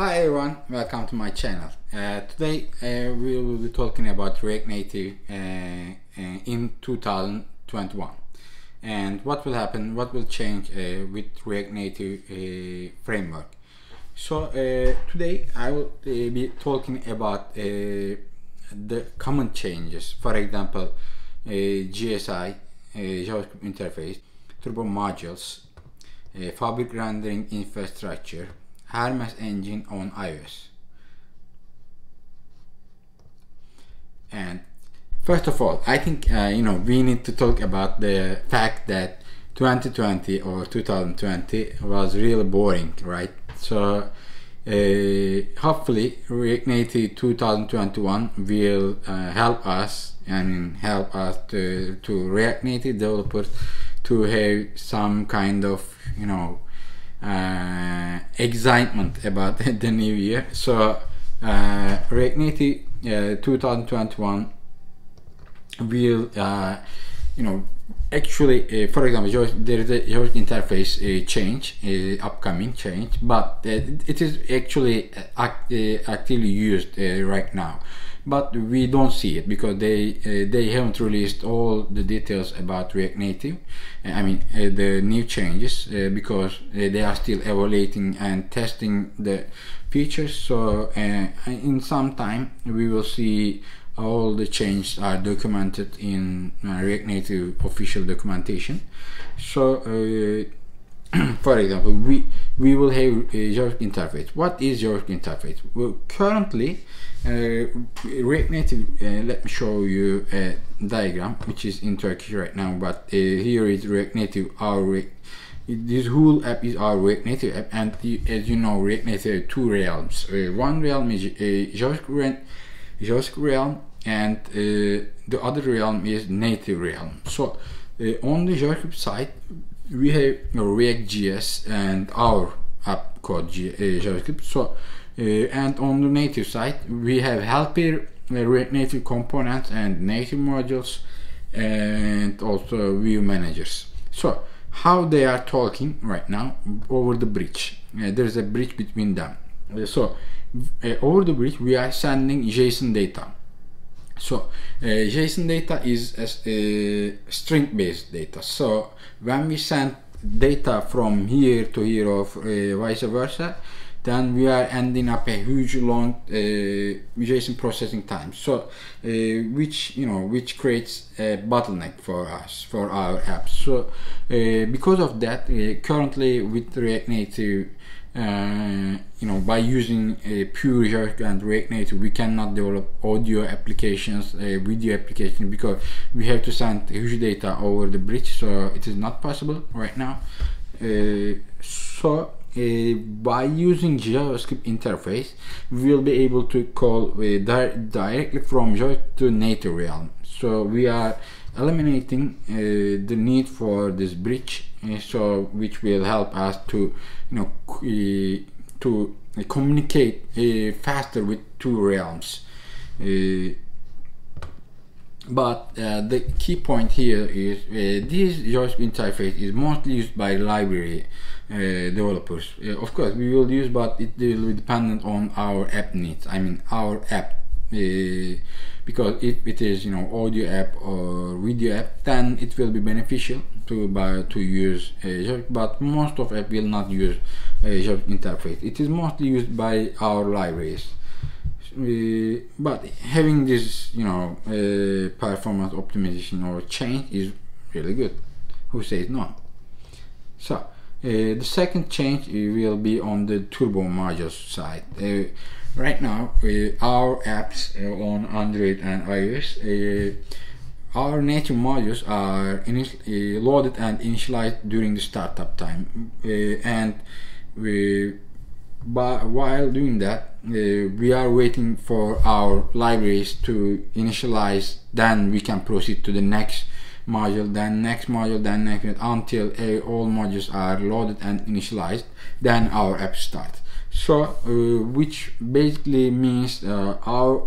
Hi everyone, welcome to my channel. Uh, today uh, we will be talking about React Native uh, uh in 2021 and what will happen, what will change uh, with React Native uh, framework. So today I will be talking about the common changes, for example JSI, JavaScript interface, turbo modules, fabric rendering infrastructure, Hermes engine on iOS. And first of all, I think uh, you know we need to talk about the fact that 2020 or 2020 was really boring, right? So uh, hopefully React Native 2021 will uh, help us and help us to, to React Native developers to have some kind of you know uh, excitement about the new year. So uh, Native uh, 2021 will uh, you know actually uh, for example there is a interface uh, change upcoming change but it is actually act, actively used right now but we don't see it because they uh, they haven't released all the details about React Native. Uh, I mean uh, the new changes uh, because uh, they are still evaluating and testing the features. So in some time we will see all the changes are documented in React Native official documentation. So for example, we we will have a JavaScript interface. What is JavaScript interface? Well, currently, uh, React Native. Uh, let me show you a diagram, which is in Turkish right now. But uh, here is React Native. Our React, this whole app is our React Native app, and the, as you know, React Native two realms. Uh, one realm is uh, JavaScript, JavaScript realm, and uh, the other realm is native realm. So on the JavaScript side, we have React.js and our app called G, uh, JavaScript. So, uh, and on the native side, we have helper, uh, React Native components and native modules, and also view managers. So, how they are talking right now over the bridge. Uh, there is a bridge between them. Uh, so, uh, over the bridge, we are sending JSON data. So uh, JSON data is a, string based data. So when we send data from here to here or uh, vice versa, then we are ending up a huge long uh, JSON processing time. So uh, which you know which creates a bottleneck for us for our apps. So uh, because of that, currently with React Native you know by using a pure JavaScript and React Native we cannot develop audio applications uh, video applications because we have to send huge data over the bridge so it is not possible right now. Uh, so uh, by using JavaScript interface we will be able to call uh, di directly from JavaScript to native realm. So we are eliminating uh, the need for this bridge uh, so which will help us to you know uh, to communicate uh, faster with two realms. Uh, but uh, the key point here is this JavaScript interface is mostly used by library developers. Of course we will use but it will be dependent on our app needs I mean our app because if it is you know audio app or video app then it will be beneficial to by to use a but most of app will not use a JavaScript interface. It is mostly used by our libraries. Uh, but having this you know uh, performance optimization or change is really good. Who says no? So uh, the second change will be on the turbo modules side. Uh, right now uh, our apps uh, on Android and iOS uh, our native modules are uh, loaded and initialized during the startup time. Uh, and we but while doing that we are waiting for our libraries to initialize then we can proceed to the next module then next module then next until all modules are loaded and initialized then our app starts so uh, which basically means uh, our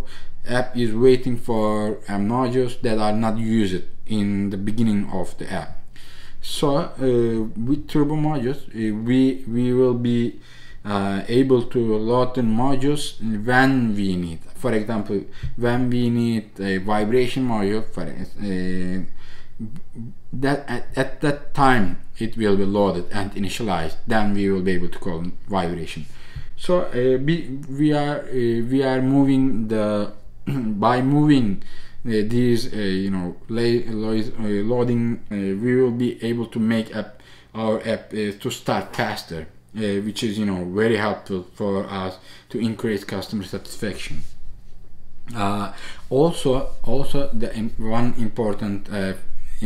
app is waiting for modules that are not used in the beginning of the app so uh, with turbo modules we we will be uh, able to load the modules when we need. For example, when we need a vibration module, for uh, that at, at, that time it will be loaded and initialized. Then we will be able to call vibration. So uh, we, we are uh, we are moving the by moving uh, these you know loading, we will be able to make up our app to start faster. Uh, which is you know very helpful for us to increase customer satisfaction. Uh, also, also the one important uh,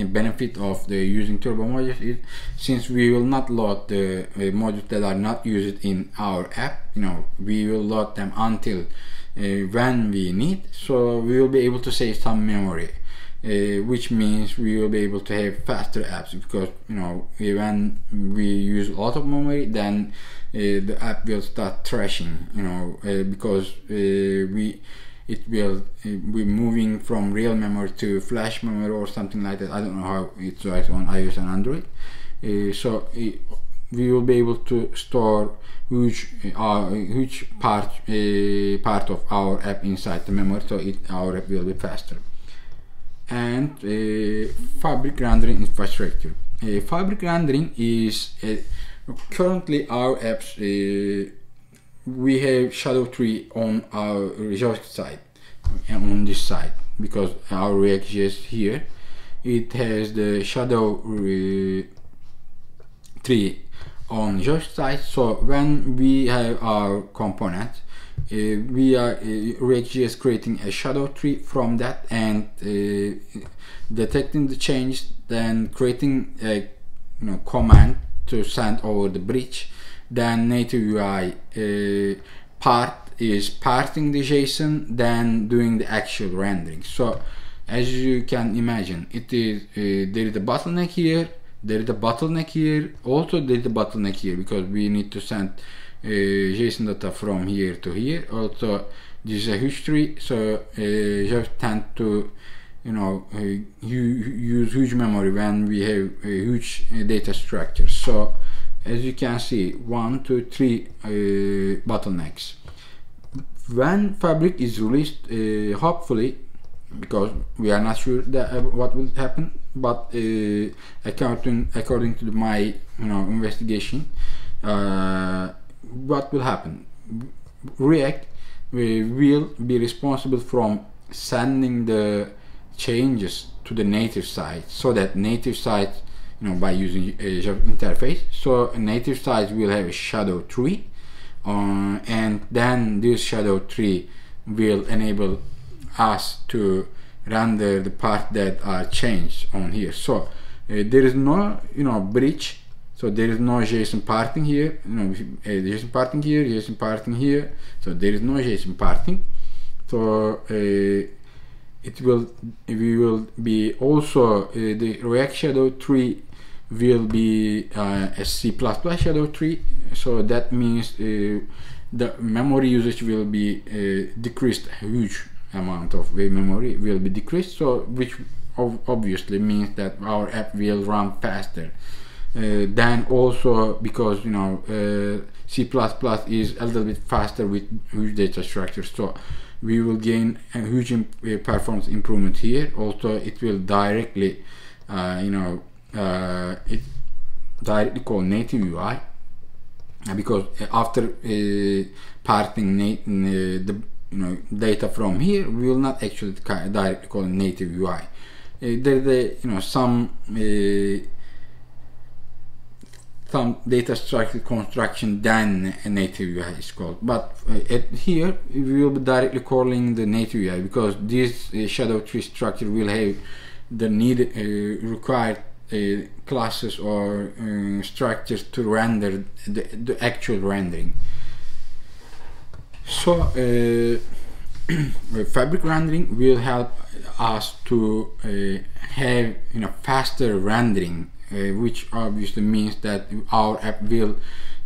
benefit of the using turbo modules is since we will not load the uh, modules that are not used in our app, you know, we will load them until uh, when we need. So we will be able to save some memory uh, which means we will be able to have faster apps because you know when we use a lot of memory then uh, the app will start trashing you know uh, because uh, we it will be moving from real memory to flash memory or something like that I don't know how it works on iOS and Android uh, so it, we will be able to store huge uh, huge part uh, part of our app inside the memory so it, our app will be faster and uh, fabric rendering infrastructure. Uh, fabric rendering is uh, currently our apps. We have Shadow tree on our JavaScript side, and on this side, because our React.js here, it has the Shadow tree on JavaScript side. So when we have our component, uh, we are uh, React.js creating a shadow tree from that and uh, detecting the change then creating a you know, command to send over the bridge then native UI uh, part is parsing the JSON then doing the actual rendering so as you can imagine it is uh, there is a bottleneck here there is a bottleneck here also there is a bottleneck here because we need to send JSON data from here to here. Also, this is a history, so just tend to you know uh, use huge memory when we have a huge data structure. So as you can see, one, two, three uh, bottlenecks. When Fabric is released, uh, hopefully, because we are not sure that, uh, what will happen, but uh, according according to my you know investigation, uh, what will happen? React will be responsible from sending the changes to the native site so that native site you know by using a interface so native site will have a shadow tree uh, and then this shadow tree will enable us to render the part that are changed on here so uh, there is no you know bridge so there is no JSON parsing here, you know, uh, JSON parsing here, JSON parsing here. So there is no JSON parsing. So uh, it will, we will be also uh, the React Shadow tree will be uh, a C++ shadow tree. So that means uh, the memory usage will be uh, decreased. A huge amount of memory will be decreased. So which obviously means that our app will run faster. Uh, then also because you know uh, C++ plus is a little bit faster with huge data structures so we will gain a huge uh, performance improvement here. Also it will directly you know it directly call native UI because after uh, parsing uh, the you know data from here we will not actually directly call native UI uh, there's a you know some some data structure construction than a native UI is called. But uh, here we will be directly calling the native UI because this uh, shadow tree structure will have the needed uh, required uh, classes or uh, structures to render the, the actual rendering. So fabric rendering will help us to have you know faster rendering which obviously means that our app will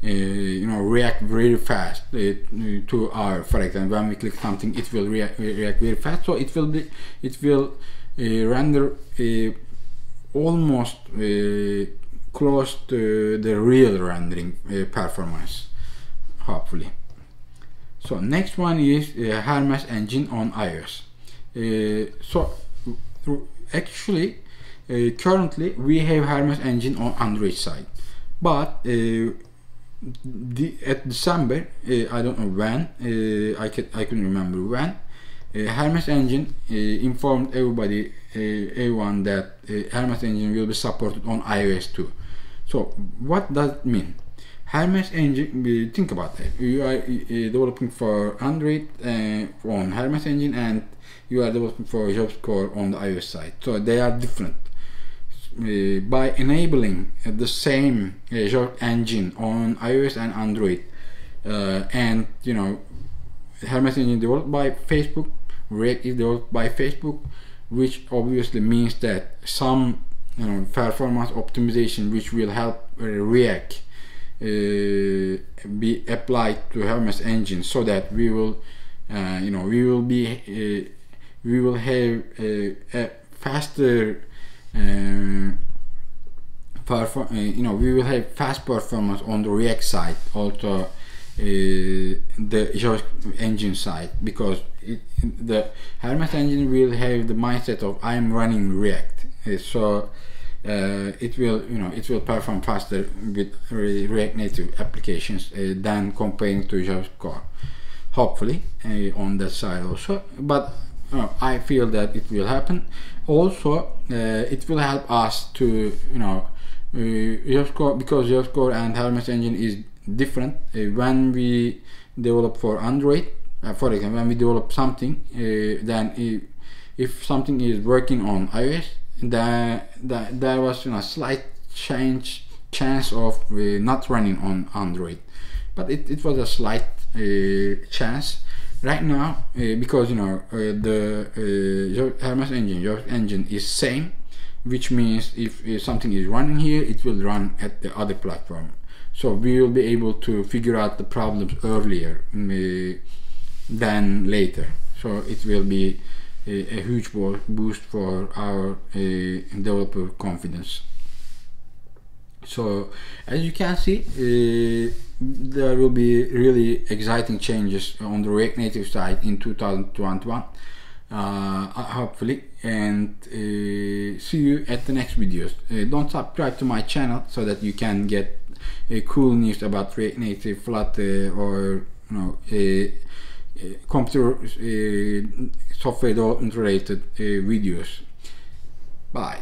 uh, you know react very fast uh, to our for example when we click something it will react, react very fast. So it will be it will render almost close to the real rendering performance hopefully. So next one is uh, Hermes engine on iOS. Uh, so actually uh, currently we have Hermes engine on Android side but uh, the, at December uh, I don't know when uh, I can I can remember when Hermes engine informed everybody everyone that Hermes engine will be supported on iOS too so what does it mean Hermes engine, think about that. You are uh, developing for Android uh, on Hermes engine and you are developing for JavaScript on the iOS side. So they are different. Uh, by enabling the same uh, engine on iOS and Android, uh, and you know, Hermes engine developed by Facebook, React is developed by Facebook, which obviously means that some you know, performance optimization which will help uh, React uh, be applied to Hermes engine so that we will uh, you know we will be uh, we will have a faster perform you know we will have fast performance on the React side also uh, the JavaScript engine side because it, the Hermes engine will have the mindset of I'm running React. Uh, so uh, it will you know it will perform faster with React Native applications uh, than comparing to JavaScript hopefully uh, on that side also but uh, I feel that it will happen also uh, it will help us to you know uh, because JavaScript and Hermes engine is different. When we develop for Android for example when we develop something then if, if something is working on iOS that there was you know slight change chance of uh, not running on Android. But it, it was a slight uh, chance right now uh, because you know uh, the uh, Hermes engine your engine is same which means if, if something is running here it will run at the other platform so we will be able to figure out the problems earlier uh, than later so it will be a, a huge boost for our developer confidence. So as you can see, uh, there will be really exciting changes on the React Native side in 2021, uh, hopefully, and uh, see you at the next videos. Uh, don't subscribe to my channel so that you can get uh, cool news about React Native, Flutter, or you know computer software development related videos. Bye.